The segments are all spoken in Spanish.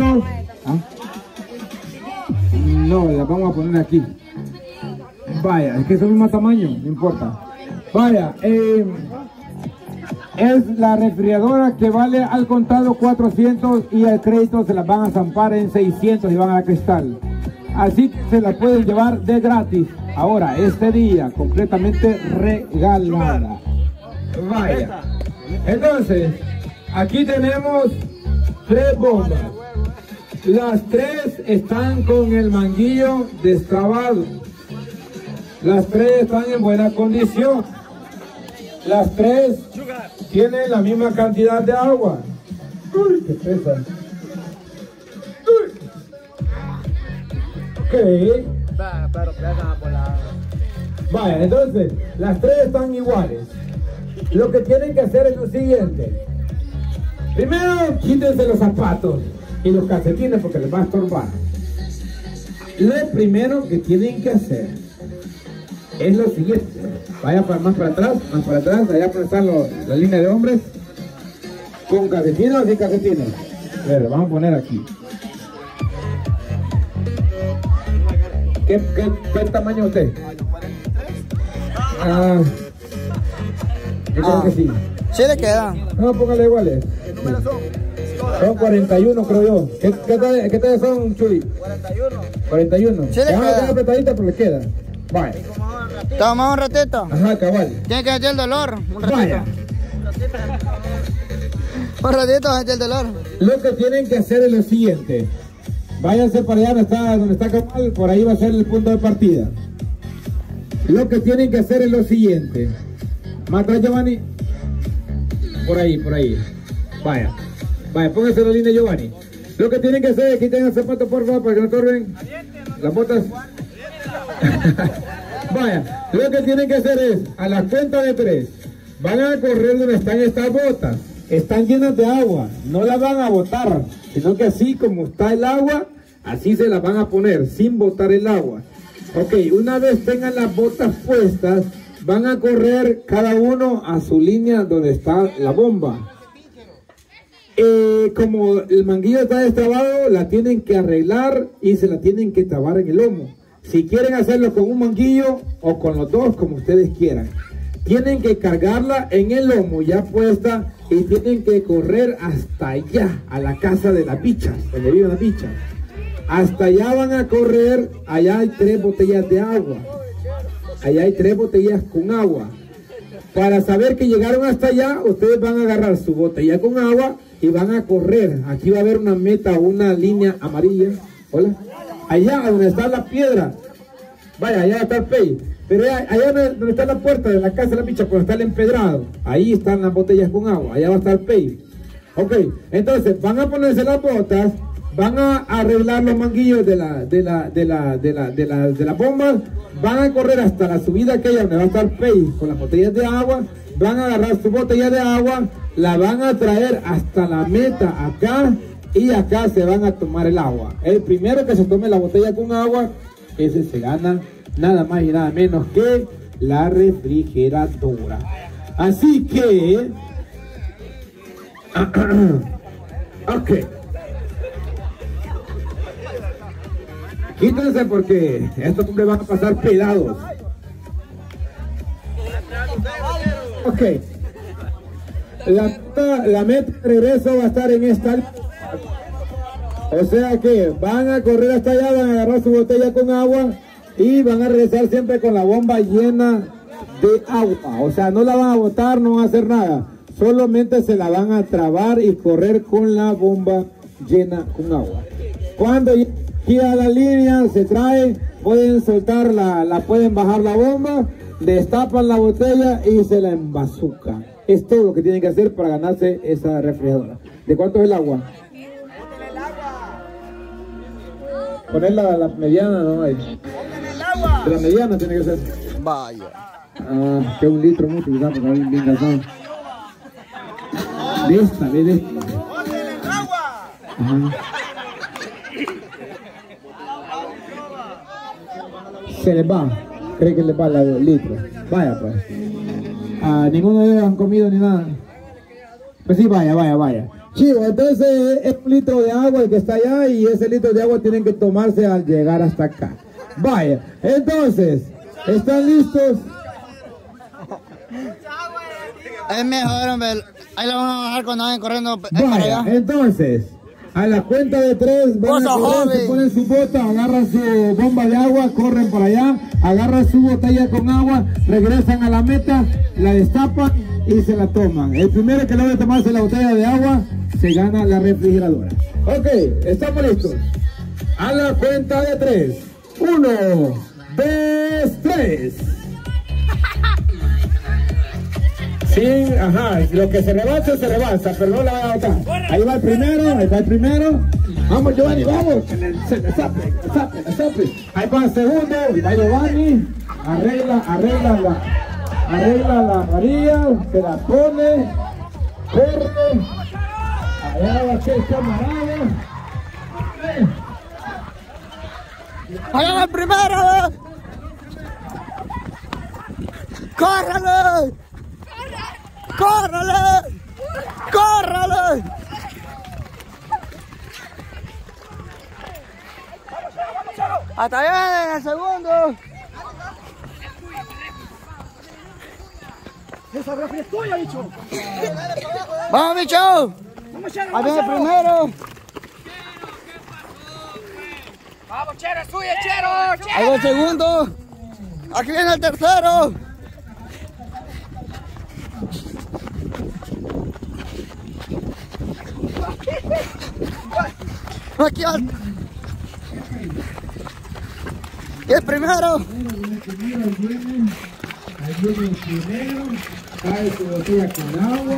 400. ¿Ah? No, la vamos a poner aquí. Vaya, es que son el mismo tamaño, no importa. Vaya, eh, es la refrigeradora que vale al contado 400 y al crédito se la van a zampar en 600 y van a la cristal. Así que se la pueden llevar de gratis. Ahora, este día, completamente regalada. Vaya. Entonces, aquí tenemos tres bombas. Las tres están con el manguillo destrabado. Las tres están en buena condición. Las tres tienen la misma cantidad de agua. Uy, qué pesa. Uy. Ok. Vaya, entonces, las tres están iguales. Lo que tienen que hacer es lo siguiente. Primero, quítense los zapatos y los calcetines porque les va a estorbar. Lo primero que tienen que hacer es lo siguiente. Vaya para, más para atrás, más para atrás, allá por estar la línea de hombres. ¿Con calcetines o sin calcetines? A ver, vamos a poner aquí. ¿Qué, qué, qué tamaño usted? Ah, yo creo Ah. que sí. Sí le queda. No, póngale iguales. Son 41 creo yo. ¿Qué, qué, talla, qué talla son, Chuy? 41. 41. Sí Ya, queda. ya apretadita, pero le queda. Vaya. Toma un ratito. Ajá, cabal. Tiene que sentir el dolor. Un ratito. Vaya. Un ratito sentir el dolor. Lo que tienen que hacer es lo siguiente. Váyanse para allá donde está, donde está Cabal, por ahí va a ser el punto de partida. Lo que tienen que hacer es lo siguiente. Más atrás, Giovanni. Por ahí, por ahí. Vaya. Vaya, pónganse la línea, Giovanni. Lo que tienen que hacer es quiten el zapato, por favor, para que no estorben las botas. Vaya, lo que tienen que hacer es, a la cuenta de tres, van a correr donde están estas botas. Están llenas de agua, no las van a botar, sino que así como está el agua, así se las van a poner, sin botar el agua. Ok, una vez tengan las botas puestas, van a correr cada uno a su línea donde está la bomba. Eh, como el manguillo está destrabado, la tienen que arreglar y se la tienen que trabar en el lomo. Si quieren hacerlo con un manguillo o con los dos, como ustedes quieran. Tienen que cargarla en el lomo ya puesta y tienen que correr hasta allá, a la casa de las bichas, donde viven las bichas. Hasta allá van a correr, allá hay tres botellas de agua. Allá hay tres botellas con agua. Para saber que llegaron hasta allá, ustedes van a agarrar su botella con agua y van a correr. Aquí va a haber una meta, una línea amarilla. Hola. Allá donde está la piedra. Vaya, allá está el pey. Pero allá, donde está la puerta de la casa de la bicha, cuando está el empedrado, ahí están las botellas con agua. Allá va a estar el pey. Ok, entonces van a ponerse las botas, van a arreglar los manguillos de la, de la, de la, de la, de la, de la bomba, van a correr hasta la subida aquella donde va a estar con las botellas de agua, van a agarrar su botella de agua, la van a traer hasta la meta acá y acá se van a tomar el agua. El primero que se tome la botella con agua, ese se gana nada más y nada menos que la refrigeradora. Así que... ok. Quítense porque estos hombres van a pasar pelados. Ok. La, la meta de regreso va a estar en esta. O sea que van a correr hasta allá, van a agarrar su botella con agua y van a regresar siempre con la bomba llena de agua. O sea, no la van a botar, no van a hacer nada. Solamente se la van a trabar y correr con la bomba llena con agua. Cuando llegue a la línea, se trae, pueden soltar la, la pueden bajar la bomba, destapan la botella y se la embazucan. Es todo lo que tienen que hacer para ganarse esa refrigeradora. ¿De cuánto es el agua? Poner la, la mediana, no hay. De la mediana tiene que ser. Vaya. Ah, que un litro mucho, cuidado, porque bien, bien gastado. De esta, de esta. Ajá. Se les va. Cree que les va la del litro. Vaya pues. Ah, ninguno de ellos han comido ni nada. Pues sí, vaya, vaya, vaya. Chivo, entonces es un litro de agua el que está allá y ese litro de agua tienen que tomarse al llegar hasta acá. Vaya, entonces, ¿están listos? Es mejor, hombre. Ahí lo vamos a bajar cuando vayan corriendo Vaya, entonces, a la cuenta de tres van a correr, se ponen su bota, agarran su bomba de agua, corren para allá, agarran su botella con agua, regresan a la meta, la destapan y se la toman. El primero que logre tomarse la botella de agua se gana la refrigeradora. Ok, estamos listos. A la cuenta de tres. Uno, dos, tres. Sí, ajá, lo que se rebalsa, se rebalsa, pero no la va a botar. Ahí va el primero, ahí va el primero. Vamos, Giovanni, vamos. Zape, zape, zape. Ahí va el segundo, va Giovanni. Arregla, arregla la, arregla la María, se la pone, corre. Allá va aquel camarada. ¡Allá va el primero! ¡Córrele! ¡Córrele! ¡Córrele! ¡Hasta allá el segundo! Esa refri es tuya, bicho. ¡Vamos, bicho! ¡Ahí viene el primero! Vamos, chero, es tuya, chero, chero. ¡Ahí va el segundo! ¡Aquí viene el tercero! Aquí va. Y el primero. Cae su botella con agua,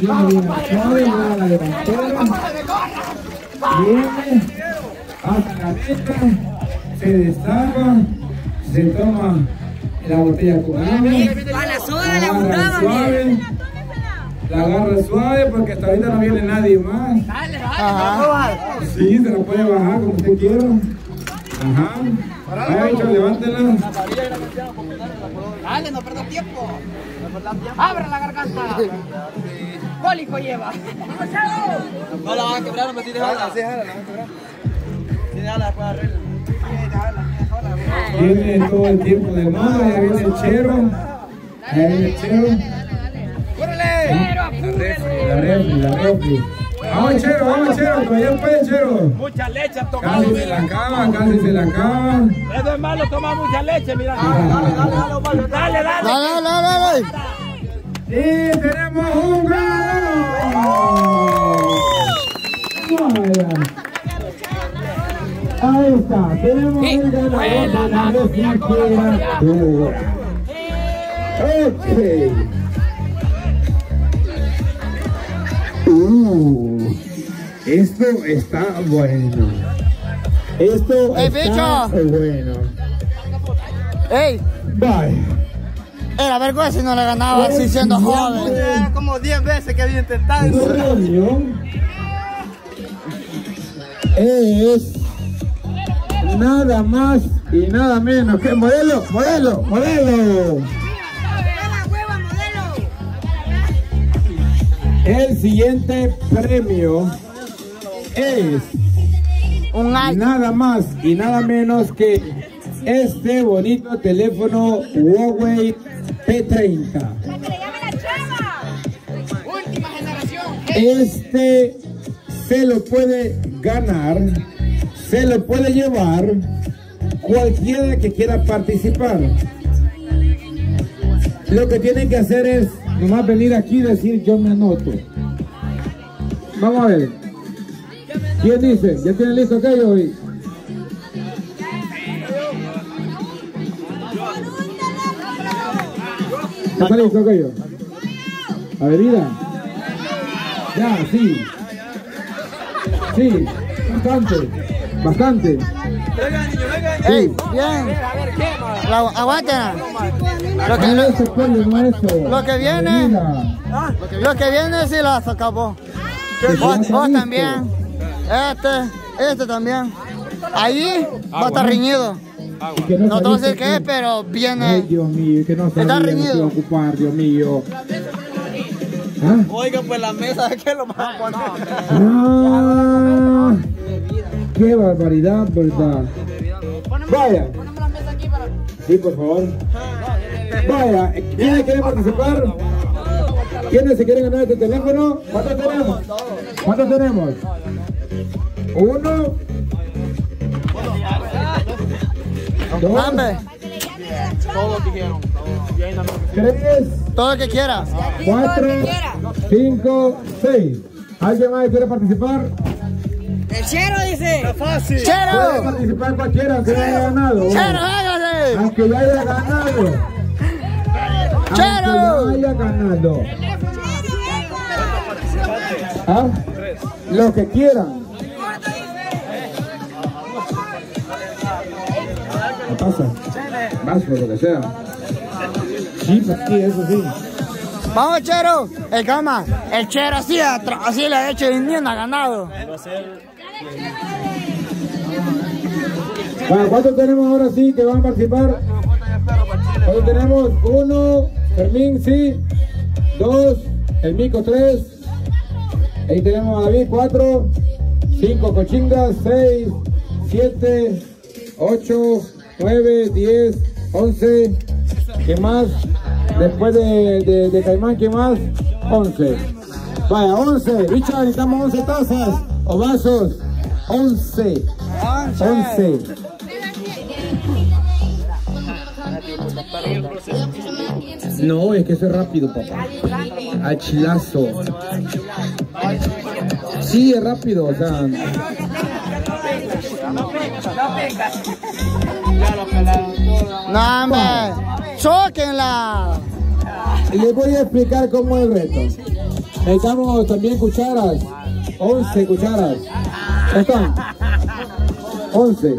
viene bien suave, va a la delantera, viene, hace la meta, se destapa, se toma la botella con agua, A la soda suave, la agarra suave porque hasta ahorita no viene nadie más. Dale, dale. Sí, se la puede bajar como usted quiera. Ajá. Vaya, bicho, levántela. dale, no perdas tiempo. Abre la garganta. Cólico lleva. No la van a quebrar, no me tires jala. Sí, jala, la van a quebrar. Sí, jala, después arregla. Viene todo el tiempo del mundo, ya viene el chero. Ya viene el chero. La refri, la refri. Vamos chero, vamos chero, todavía puede chero. Mucha leche ha tomado. Casi se la acaba, casi se la acaba. Eso es malo, toma mucha leche, mira. Dale, dale, dale, Osvaldo, dale, dale. Dale, dale, dale. Y tenemos un ganador. Ahí está, tenemos un ganador de la refrigeradora. Ok. Uh, esto está bueno. Esto ¡Ey, está bicho! bueno. ¡Ey! Bye. Era vergüenza si no le ganaba así siendo joven. Como 10 veces que había intentado. es nada más y nada menos que modelo, modelo, modelo. El siguiente premio es Un nada más y nada menos que este bonito teléfono Huawei P30. Última generación. Este se lo puede ganar, se lo puede llevar cualquiera que quiera participar. Lo que tienen que hacer es nomás venir aquí y decir yo me anoto. Vamos a ver. ¿Quién dice? ¿Ya tienen listo aquello? hoy? ¿Ya está listo aquello? ¿La bebida? Ya, sí. Sí, bastante, bastante. ¡Ey! Bien. La. Lo que, lo que viene. Bebida. lo que viene sí la acabó. Vos, vos también. Este, este también. Ahí va a estar que No te voy a saliste decir qué es, pero Ay, viene. Dios mío, que no Está a ocupar, Dios mío. ¿Ah? Oiga, pues la mesa de que lo más. Ah, ¡Qué barbaridad, verdad! Vaya. Ponemos la mesa aquí para... Sí, por favor. Vaya, ¿quiénes quieren participar? ¿Quiénes se quieren ganar este teléfono? ¿Cuántos tenemos? ¿Cuántos tenemos? Uno. Dos. Todos dijeron. Tres. Todo que quiera. Cuatro. Cinco. Seis. ¿Alguien más quiere participar? El chero dice. Puede ¡Chero! participar cualquiera, aunque ya haya ganado. ¡Chero, hágase! Aunque ya haya ganado. ¡Chero! Aunque ya haya ganado. ¿Ah? Lo que quieran. ¿Qué pasa? Vaso, lo que sea. Sí, pues sí, eso sí. Vamos, Chero. El cama. El Chero así, así le ha hecho y ni ha ganado. Bueno, ¿cuántos tenemos ahora sí que van a participar? ¿Cuántos tenemos? Uno, Fermín, sí. Dos, el Mico, tres. Ahí tenemos a David, cuatro. Cinco, Cochingas, seis, siete, ocho, nueve, diez, once. ¿Qué más? Después de, de, de Caimán, ¿qué más? Once. Vaya, once. Richard, necesitamos once tazas o vasos. Once. Once. No, es que eso es rápido, papá. Al chilazo. Sí, es rápido, o sea. No, hombre. Chóquenla. Les voy a explicar cómo es el reto. Necesitamos también cucharas. 11 cucharas. ¿Están? 11.